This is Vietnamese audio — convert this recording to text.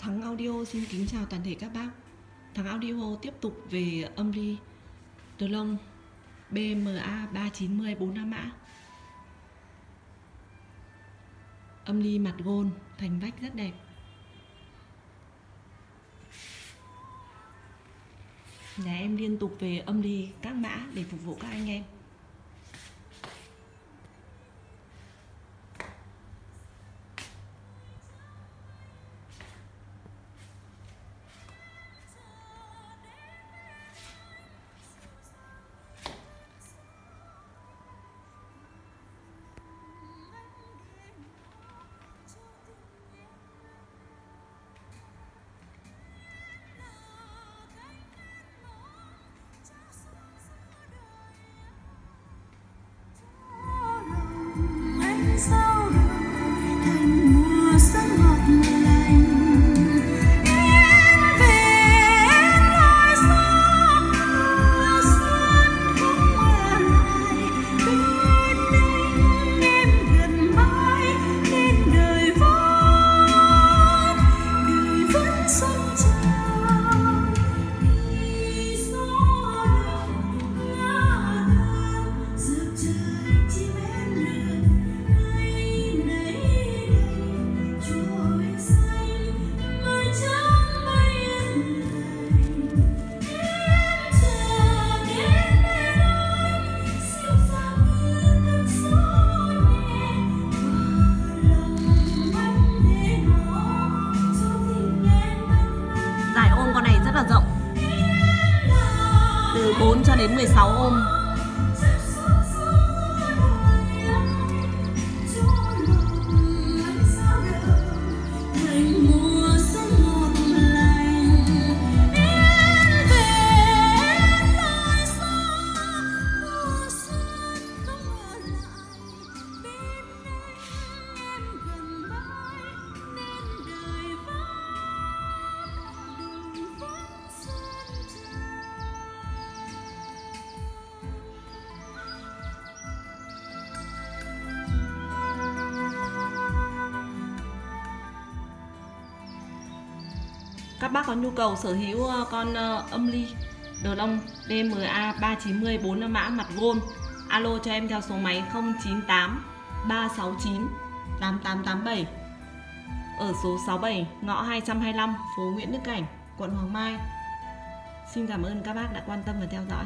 Thắng Audio xin kính chào toàn thể các bác. Thắng Audio tiếp tục về âm ly Tờ Long BMA 390 4 mã. Âm ly mặt gôn, thành vách rất đẹp. Nhà em liên tục về âm ly các mã để phục vụ các anh em. inside. 14 cho đến 16 ohm Các bác có nhu cầu sở hữu ờ, con ờ, âm ly Đờ Long DMA 390 4 mã mặt gold Alo cho em theo số máy 098 369 8887 Ở số 67 ngõ 225 phố Nguyễn Đức Cảnh, quận Hoàng Mai. Xin cảm ơn các bác đã quan tâm và theo dõi.